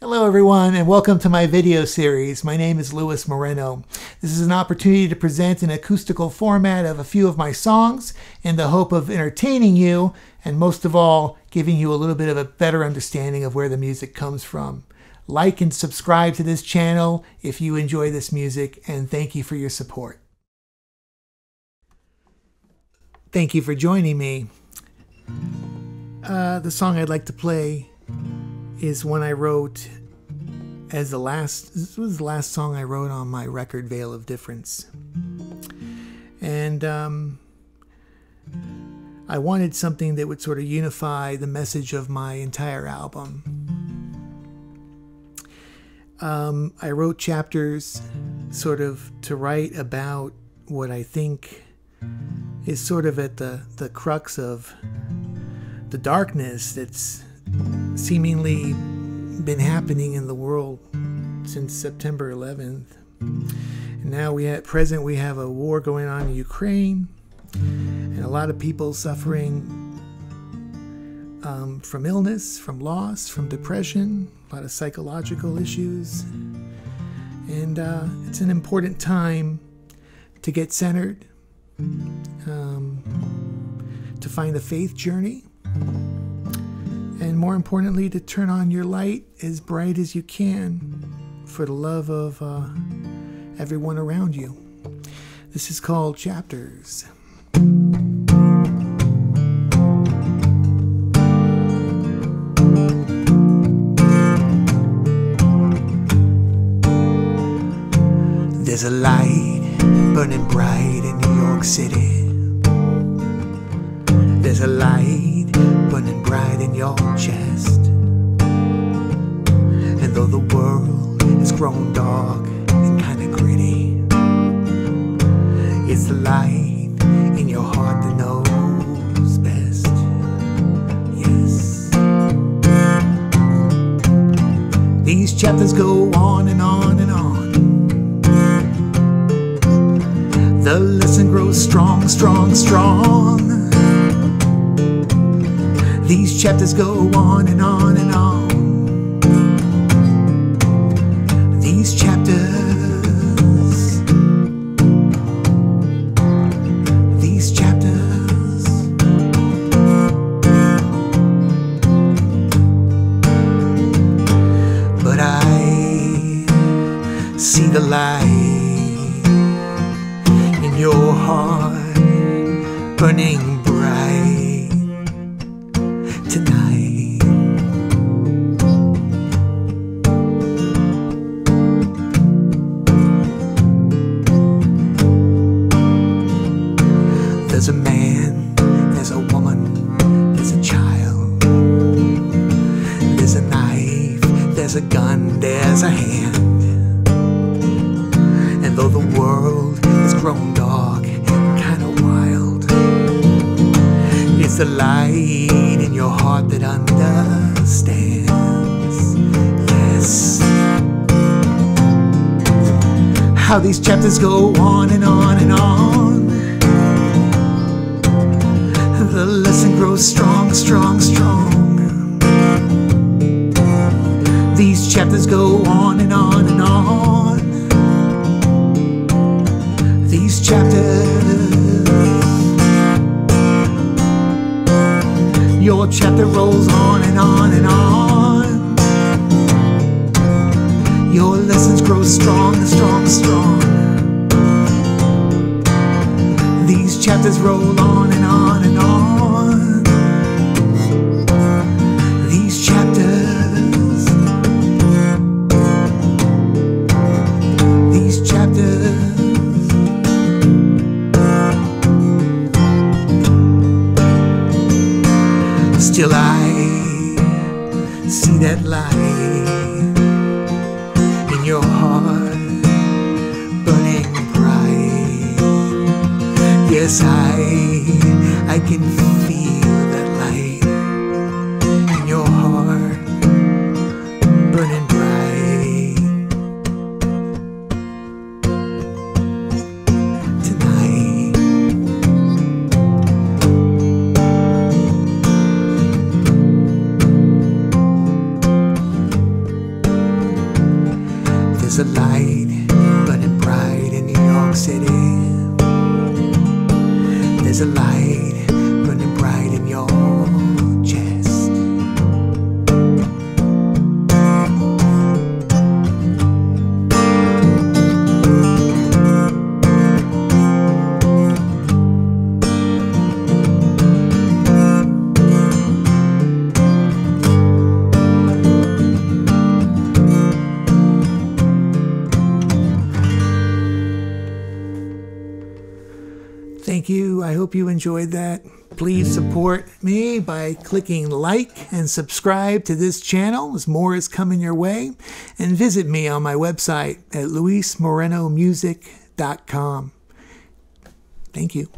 Hello everyone and welcome to my video series. My name is Luis Moreno. This is an opportunity to present an acoustical format of a few of my songs in the hope of entertaining you and most of all giving you a little bit of a better understanding of where the music comes from. Like and subscribe to this channel if you enjoy this music and thank you for your support. Thank you for joining me. Uh, the song I'd like to play is one I wrote as the last this was the last song I wrote on my record Veil of Difference. And um, I wanted something that would sort of unify the message of my entire album. Um, I wrote chapters sort of to write about what I think is sort of at the, the crux of the darkness that's seemingly been happening in the world since September 11th. And now we at present we have a war going on in Ukraine, and a lot of people suffering um, from illness, from loss, from depression, a lot of psychological issues, and uh, it's an important time to get centered, um, to find a faith journey and more importantly, to turn on your light as bright as you can for the love of uh, everyone around you. This is called Chapters. There's a light burning bright in New York City. There's a light burning bright in your chest. And though the world has grown dark and kinda gritty, it's the light in your heart that knows best. Yes. These chapters go on and on and on. The lesson grows strong, strong, strong. These chapters go on and on and on. These chapters. These chapters. But I see the light in your heart burning a gun, there's a hand. And though the world has grown dark and kinda wild, it's the light in your heart that understands. Yes. How these chapters go on and on and on. The lesson grows strong, strong, strong. Chapters go on and on and on. These chapters. Your chapter rolls on and on and on. Your lessons grow strong and strong and strong. These chapters roll on see that light in your heart burning bright. Yes, I I can There's a light burning bright in New York City. There's a light Thank you. I hope you enjoyed that. Please support me by clicking like and subscribe to this channel as more is coming your way. And visit me on my website at luismorenomusic.com. Thank you.